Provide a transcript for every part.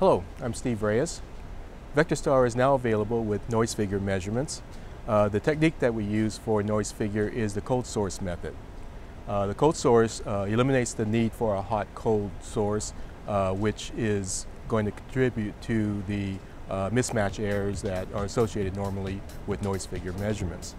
Hello, I'm Steve Reyes. VectorStar is now available with noise figure measurements. Uh, the technique that we use for noise figure is the cold source method. Uh, the cold source uh, eliminates the need for a hot cold source uh, which is going to contribute to the uh, mismatch errors that are associated normally with noise figure measurements.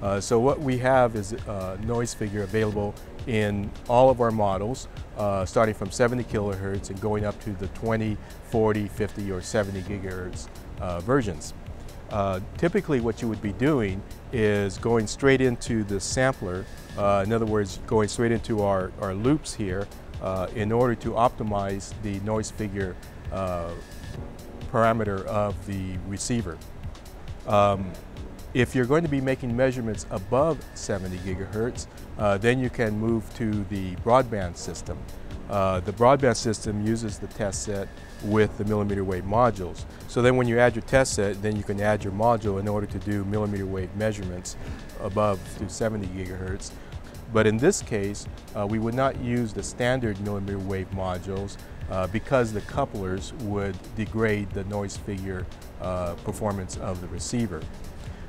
Uh, so what we have is a noise figure available in all of our models, uh, starting from 70 kilohertz and going up to the 20, 40, 50, or 70 gigahertz uh, versions. Uh, typically what you would be doing is going straight into the sampler, uh, in other words, going straight into our, our loops here uh, in order to optimize the noise figure parameter of the receiver. Um, if you're going to be making measurements above 70 gigahertz, uh, then you can move to the broadband system. Uh, the broadband system uses the test set with the millimeter wave modules. So then when you add your test set, then you can add your module in order to do millimeter wave measurements above to 70 gigahertz. But in this case, uh, we would not use the standard millimeter wave modules uh, because the couplers would degrade the noise figure uh, performance of the receiver.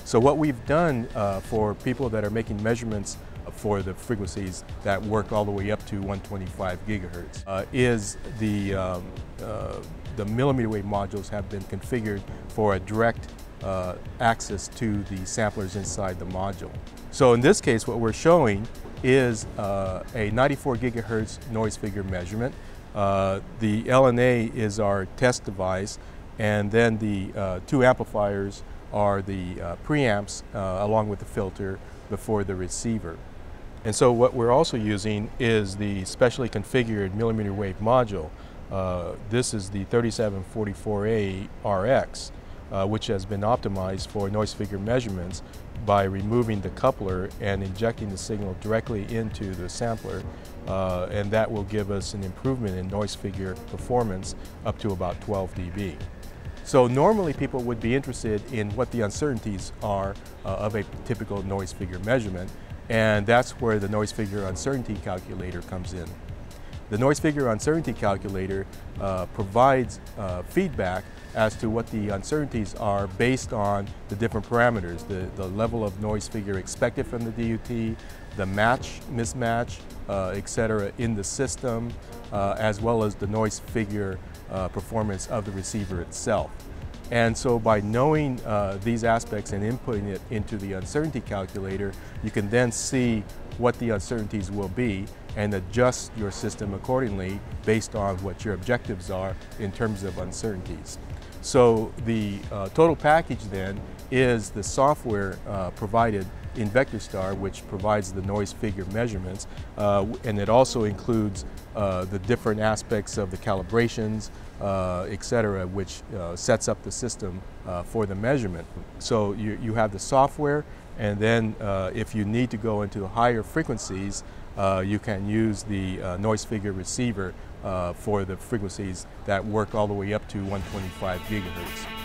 So what we've done uh, for people that are making measurements for the frequencies that work all the way up to 125 gigahertz uh, is the, um, uh, the millimeter wave modules have been configured for a direct uh, access to the samplers inside the module. So in this case what we're showing is uh, a 94 gigahertz noise figure measurement. Uh, the LNA is our test device and then the uh, two amplifiers are the uh, preamps uh, along with the filter before the receiver. And so what we're also using is the specially configured millimeter wave module. Uh, this is the 3744A RX uh, which has been optimized for noise figure measurements by removing the coupler and injecting the signal directly into the sampler uh, and that will give us an improvement in noise figure performance up to about 12 dB. So normally people would be interested in what the uncertainties are uh, of a typical noise figure measurement and that's where the noise figure uncertainty calculator comes in. The noise figure uncertainty calculator uh, provides uh, feedback as to what the uncertainties are based on the different parameters, the, the level of noise figure expected from the DUT, the match, mismatch, uh, etc. in the system, uh, as well as the noise figure uh, performance of the receiver itself. And so by knowing uh, these aspects and inputting it into the uncertainty calculator, you can then see what the uncertainties will be and adjust your system accordingly based on what your objectives are in terms of uncertainties. So the uh, total package then is the software uh, provided in VectorStar which provides the noise figure measurements uh, and it also includes uh, the different aspects of the calibrations, uh, etc., which uh, sets up the system for the measurement. So you, you have the software and then if you need to go into higher frequencies you can use the noise figure receiver uh, for the frequencies that work all the way up to 125 gigahertz.